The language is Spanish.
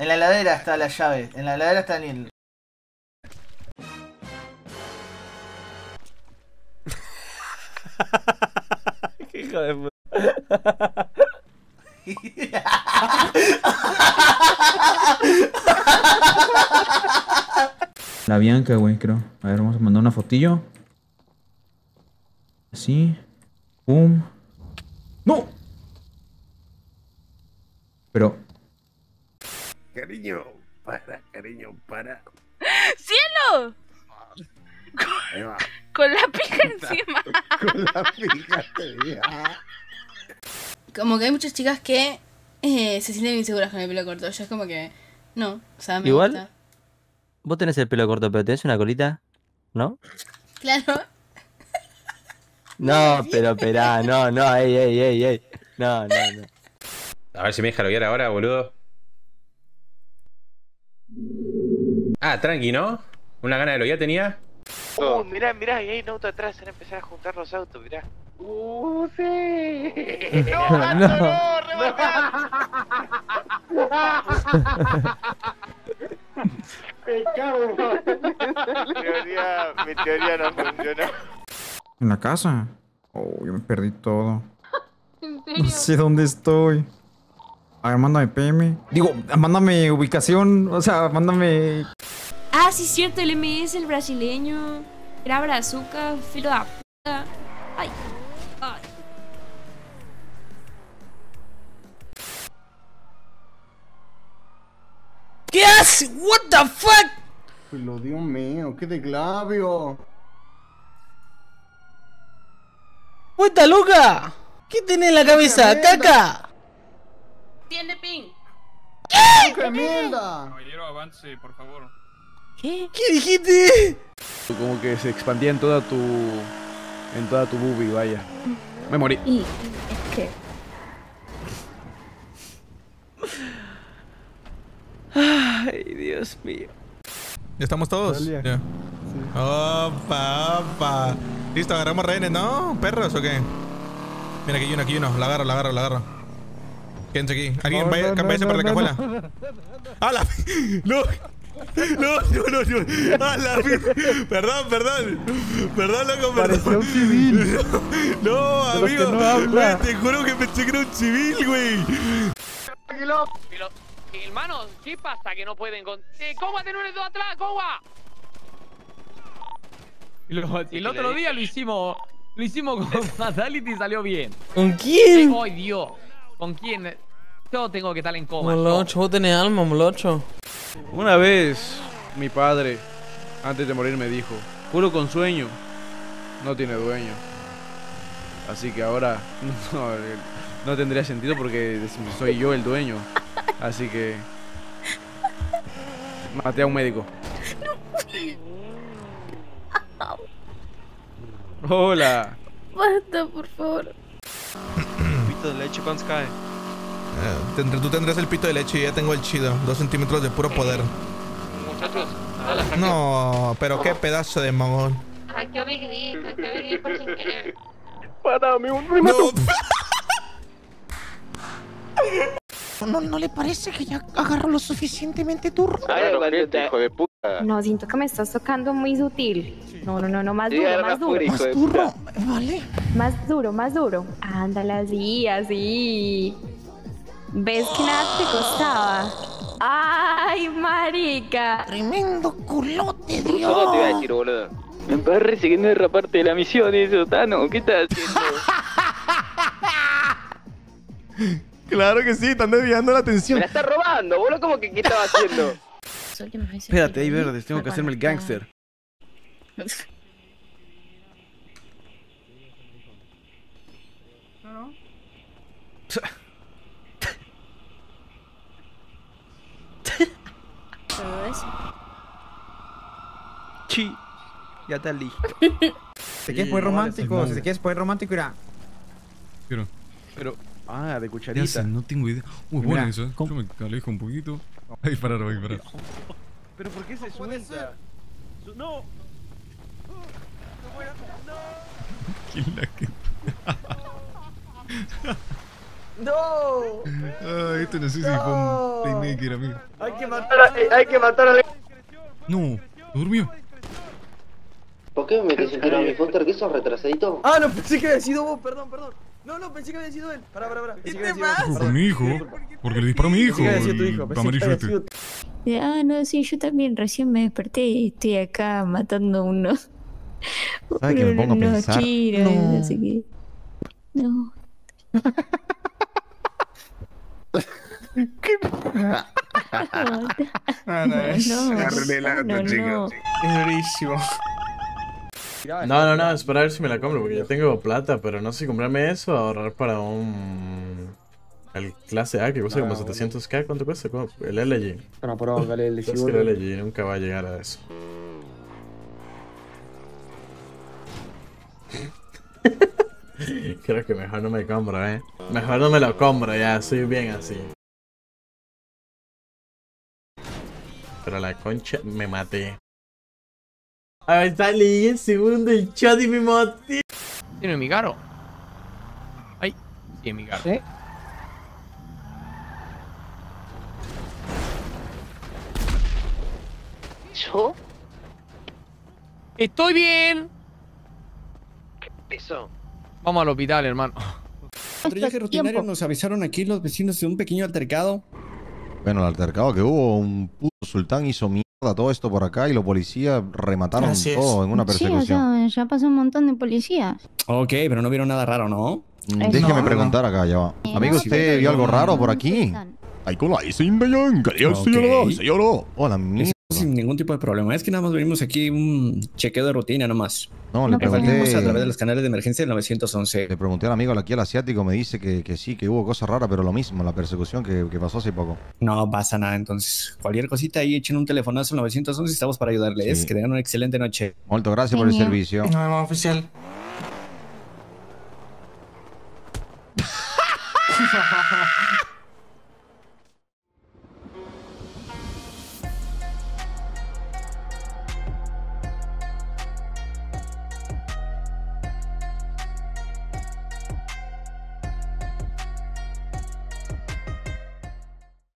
En la heladera está la llave. En la heladera está Daniel. Qué hijo de puta. La Bianca, güey, creo. A ver, vamos a mandar una fotillo. Así. Pum. ¡No! Pero. Cariño, para, cariño, para. ¡Cielo! Ahí va. Con la pija encima. Con la pija. Como que hay muchas chicas que eh, se sienten inseguras con el pelo corto. Yo es como que. No, o sea, me Igual. gusta. Vos tenés el pelo corto, pero tenés una colita, ¿no? Claro. No, pero esperá, no, no, ey, ey, ey, ey. No, no, no. A ver si me deja loguear ahora, boludo. Ah, tranqui, ¿no? Una gana de loguear tenía. Uh, mirá, mirá, y hay un auto atrás, van a empezar a juntar los autos, mirá. Uh, sí. No, no. Me cago. Mi teoría, mi teoría no funcionó. En la casa. Oh, yo me perdí todo. No sé dónde estoy. A ver, mándame PM. Digo, mándame ubicación. O sea, mándame. Ah, sí, cierto, el MS, el brasileño. Era brazuca, filo da puta. Ay, ay. ¿Qué hace? What the fuck? Pero Dios mío, qué desglavio. ¡Puta loca! ¿Qué tenés en la cabeza? ¡Caca! Tiene ping. ¡Qué mierda! Caballero, avance, por favor. ¿Qué dijiste? Como que se expandía en toda tu. En toda tu boobie, vaya. Me morí. Y es que. Ay, Dios mío. ¿Ya estamos todos? Ya. Opa, opa. Listo, agarramos rehenes, ¿no? ¿Perros o qué? Mira, aquí hay uno, aquí hay uno. La agarro, la agarro, la agarro. Quédense aquí. Alguien No, vaya, no, no, váyase no, para la no, cajuela. ¡Ah, la! ¡No! No, no, no, no. ¡Ah, la! Perdón, perdón. Perdón, loco, perdón. Parecía un civil. No, amigo. no habla. Güey, te juro que pensé que era un civil, güey. Pero, hermanos, ¿qué pasa que no pueden con... Eh, ¿Cómo tener un atrás? ¿Cómo? el otro día lo hicimos lo hicimos con Fatality y salió bien. ¿Con quién? ¡Ay, Dios! ¿Con quién? Yo tengo que estar en coma. Molocho, vos tenés alma, molocho. Una vez, mi padre, antes de morir, me dijo: Puro con sueño, no tiene dueño. Así que ahora no, eh, no tendría sentido porque soy yo el dueño. Así que. Maté a un médico. Hola. Basta, por favor. Pito de leche con Sky. Eh, tú tendrás el pito de leche y ya tengo el chido. Dos centímetros de puro poder. Muchachos, No, pero qué pedazo de. Ay, grito por sin querer. No, ¿No, ¿No le parece que ya agarro lo suficientemente hijo de puta. No, siento que me estás tocando muy sutil. No, no, no, no, más duro, más duro. Más turro, vale. Más duro, más duro. Ándale así, así. ¿Ves que nada te costaba? ¡Ay, marica! Tremendo culote, Dios. Solo te iba a decir, boludo. Me parece que no es parte de la misión eso, Tano. ¿Qué estás haciendo? claro que sí, están desviando la Me atención. la está robando, boludo. ¿Cómo que qué estaba haciendo? Espérate, hay verdes, tengo que hacerme el gangster. Todo eso. Chi. Ya está listo. Si te quieres poner romántico, si te quieres poner romántico, irá. Pero, Pero, ah, de cucharita. sé, no tengo idea. Muy Mira, bueno eso, ¿eh? ¿cómo? Yo me alejo un poquito. Voy a disparar, voy a disparar. Pero ¿por qué se suelta? Su- No. ¿Quién la que- ¡No! Ay, este no sé si fue un playmaker, amigo. Hay que matar a... Hay que matar a... No, durmió. ¿Por qué me tiro a mi Hunter? ¿Qué sos retrasadito? Ah, no, pensé que había sido vos, perdón, perdón. No, no, pensé que había sido él. Pará, pará, pará. Que había sido él. Fue mi hijo. Porque le disparó a mi hijo. Pensé que había sido tu hijo. Pensé que amarillo este. Ah, no, sí, yo también recién me desperté y estoy acá matando unos. ¿Sabes qué me pongo a unos pensar? chiros, No. no sé qué. No. Ah, no, es. No, Agarré la no, chico. no. Es durísimo. No, no, no, espera a ver si me la compro porque ya tengo plata, pero no sé si comprarme eso o ahorrar para un. El clase A que cuesta como 700k. ¿Cuánto cuesta? ¿Cómo? El LG. Probar, dale, el Es que el LG nunca va a llegar a eso. Creo que mejor no me compro, eh. Mejor no me lo compro, ya, soy bien así. Pero la concha me maté. A ver, salí en segundo el chat y me maté. Tiene mi caro. Ay, sí, mi caro. ¿Yo? Estoy bien. Eso. Vamos al hospital, hermano. Patrullaje rutinario nos avisaron aquí los vecinos de un pequeño altercado. Bueno, el altercado que hubo, un puto sultán hizo mierda todo esto por acá y los policías remataron Así es. todo en una Sí, o persecución. sea, ya pasó un montón de policías. Ok, pero no vieron nada raro, ¿no? Mm, Déjeme no. preguntar acá, ya va. Amigo, sí, ¿usted vio algo raro por aquí? Ay, con la Ok. señor. Hola, mierda. Tipo de problema. Es que nada más venimos aquí un chequeo de rutina nomás. No, le Cualquier pregunté. a través de los canales de emergencia del 911. Le pregunté al amigo aquí al asiático, me dice que, que sí, que hubo cosas raras, pero lo mismo, la persecución que, que pasó hace poco. No pasa nada, entonces. Cualquier cosita ahí, echen un telefonazo al 911 estamos para ayudarles. Sí. Que tengan una excelente noche. Muchas gracias por el servicio. Nos vemos, oficial.